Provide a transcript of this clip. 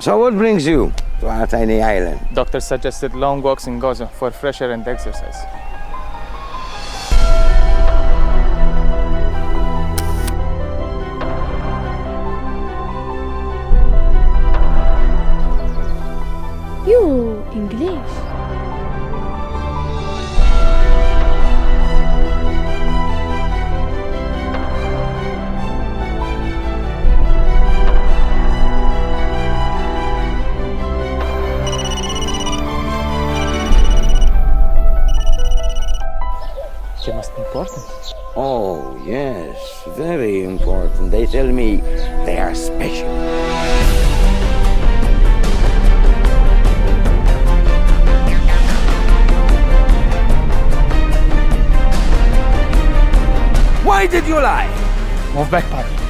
So what brings you to our tiny island? Doctor suggested long walks in Gozo for fresh air and exercise. You must be important. Oh, yes, very important. They tell me they are special. Why did you lie? Move back, Paris.